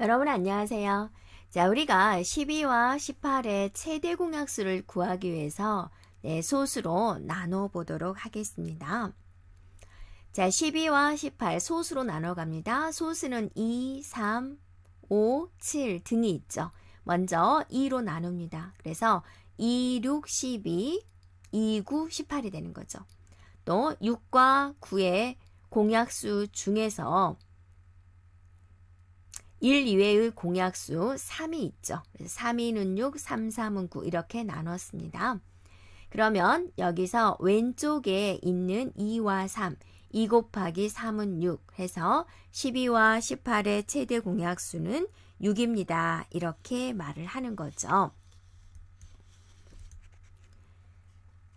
여러분 안녕하세요. 자, 우리가 12와 18의 최대 공약수를 구하기 위해서 네, 소수로 나눠 보도록 하겠습니다. 자, 12와 18 소수로 나눠 갑니다. 소수는 2, 3, 5, 7 등이 있죠. 먼저 2로 나눕니다. 그래서 2, 6, 12, 2, 9, 18이 되는 거죠. 또 6과 9의 공약수 중에서 1 이외의 공약수 3이 있죠. 3, 2는 6, 3, 3은 9 이렇게 나눴습니다. 그러면 여기서 왼쪽에 있는 2와 3, 2 곱하기 3은 6 해서 12와 18의 최대 공약수는 6입니다. 이렇게 말을 하는 거죠.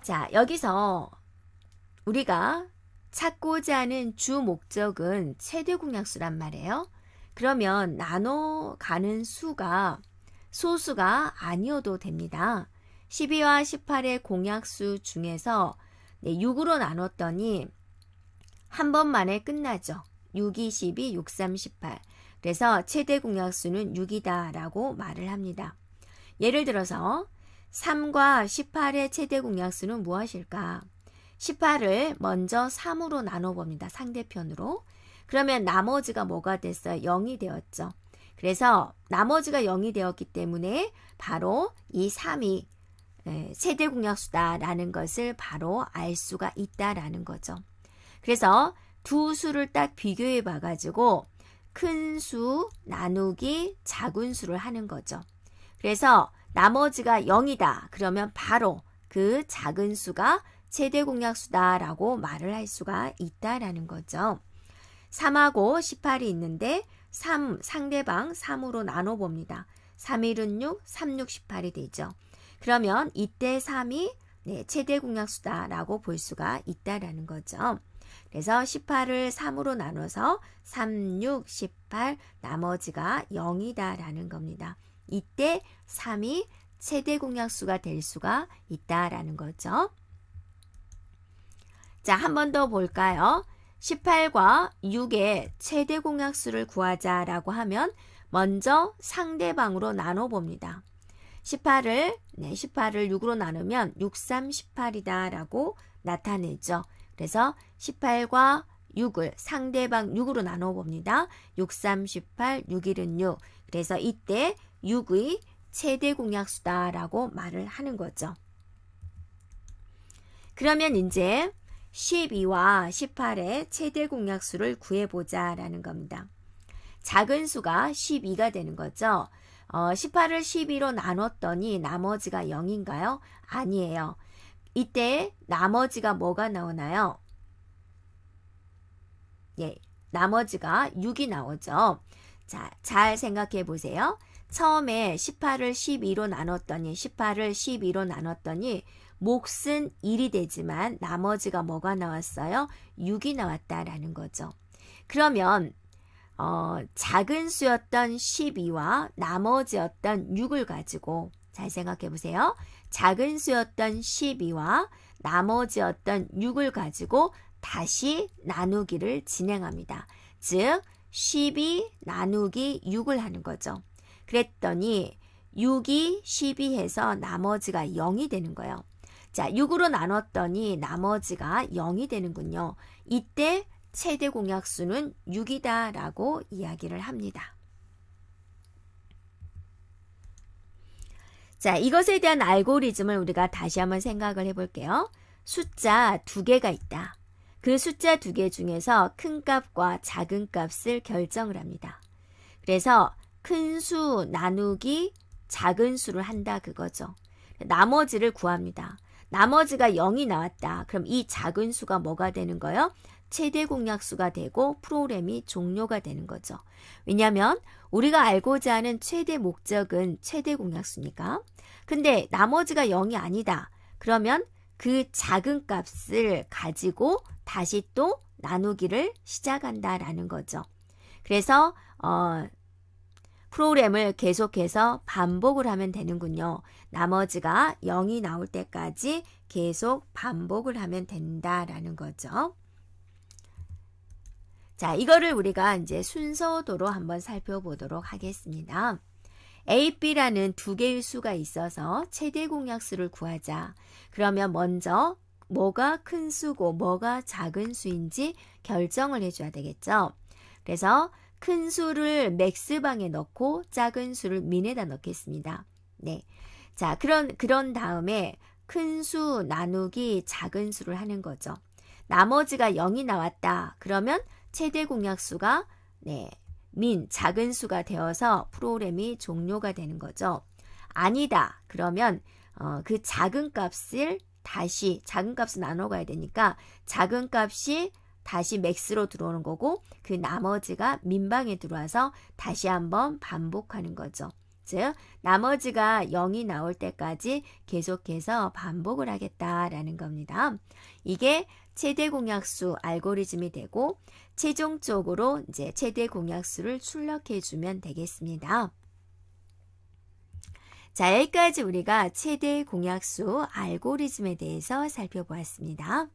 자, 여기서 우리가 찾고자 하는 주 목적은 최대 공약수란 말이에요. 그러면 나눠가는 수가 소수가 아니어도 됩니다. 12와 18의 공약수 중에서 6으로 나눴더니 한 번만에 끝나죠. 6, 2, 12, 6, 3, 18. 그래서 최대 공약수는 6이다 라고 말을 합니다. 예를 들어서 3과 18의 최대 공약수는 무엇일까? 18을 먼저 3으로 나눠봅니다. 상대편으로. 그러면 나머지가 뭐가 됐어요? 0이 되었죠. 그래서 나머지가 0이 되었기 때문에 바로 이 3이 세대 공약수다라는 것을 바로 알 수가 있다라는 거죠. 그래서 두 수를 딱 비교해 봐가지고 큰 수 나누기 작은 수를 하는 거죠. 그래서 나머지가 0이다. 그러면 바로 그 작은 수가 최대 공약수다라고 말을 할 수가 있다라는 거죠. 3하고 18이 있는데 3 상대방 3으로 나눠 봅니다. 3 1은 6, 3 6 18이 되죠. 그러면 이때 3이 네, 최대 공약수다라고 볼 수가 있다라는 거죠. 그래서 18을 3으로 나눠서 3, 6, 18 나머지가 0이다라는 겁니다. 이때 3이 최대 공약수가 될 수가 있다라는 거죠. 자, 한 번 더 볼까요? 18과 6의 최대 공약수를 구하자라고 하면 먼저 상대방으로 나눠 봅니다. 18을 네, 18을 6으로 나누면 6, 3, 18이다 라고 나타내죠. 그래서 18과 6을 상대방 6으로 나눠 봅니다. 6, 3, 18, 6, 1은 6. 그래서 이때 6의 최대 공약수다 라고 말을 하는 거죠. 그러면 이제 12와 18의 최대 공약수를 구해보자 라는 겁니다. 작은 수가 12가 되는 거죠. 어, 18을 12로 나눴더니 나머지가 0인가요? 아니에요. 이때 나머지가 뭐가 나오나요? 예, 나머지가 6이 나오죠. 자, 잘 생각해 보세요. 처음에 18을 12로 나눴더니 18을 12로 나눴더니 몫은 1이 되지만 나머지가 뭐가 나왔어요? 6이 나왔다라는 거죠. 그러면 어, 작은 수였던 12와 나머지였던 6을 가지고 잘 생각해 보세요. 작은 수였던 12와 나머지였던 6을 가지고 다시 나누기를 진행합니다. 즉, 12 나누기 6을 하는 거죠. 그랬더니 6이 12 해서 나머지가 0이 되는 거예요. 자, 6으로 나눴더니 나머지가 0이 되는군요. 이때 최대 공약수는 6이다 라고 이야기를 합니다. 자, 이것에 대한 알고리즘을 우리가 다시 한번 생각을 해볼게요. 숫자 두 개가 있다. 그 숫자 두 개 중에서 큰 값과 작은 값을 결정을 합니다. 그래서 큰 수 나누기 작은 수를 한다 그거죠. 나머지를 구합니다. 나머지가 0이 나왔다. 그럼 이 작은 수가 뭐가 되는 거예요? 최대 공약수가 되고 프로그램이 종료가 되는 거죠. 왜냐하면 우리가 알고자 하는 최대 목적은 최대 공약수니까. 근데 나머지가 0이 아니다. 그러면 그 작은 값을 가지고 다시 또 나누기를 시작한다라는 거죠. 그래서 어, 프로그램을 계속해서 반복을 하면 되는군요. 나머지가 0이 나올 때까지 계속 반복을 하면 된다라는 거죠. 자, 이거를 우리가 이제 순서도로 한번 살펴보도록 하겠습니다. A, B라는 두 개의 수가 있어서 최대 공약수를 구하자. 그러면 먼저 뭐가 큰 수고 뭐가 작은 수인지 결정을 해줘야 되겠죠. 그래서 큰 수를 맥스방에 넣고 작은 수를 민에다 넣겠습니다. 네. 자, 그런, 그런 다음에 큰 수 나누기 작은 수를 하는 거죠. 나머지가 0이 나왔다. 그러면 최대 공약수가, 네, 민, 작은 수가 되어서 프로그램이 종료가 되는 거죠. 아니다. 그러면, 어, 그 작은 값을 다시 작은 값을 나눠 가야 되니까 작은 값이 다시 맥스로 들어오는 거고 그 나머지가 민방에 들어와서 다시 한번 반복하는 거죠. 즉 나머지가 0이 나올 때까지 계속해서 반복을 하겠다라는 겁니다. 이게 최대 공약수 알고리즘이 되고 최종적으로 이제 최대 공약수를 출력해 주면 되겠습니다. 자, 여기까지 우리가 최대 공약수 알고리즘에 대해서 살펴보았습니다.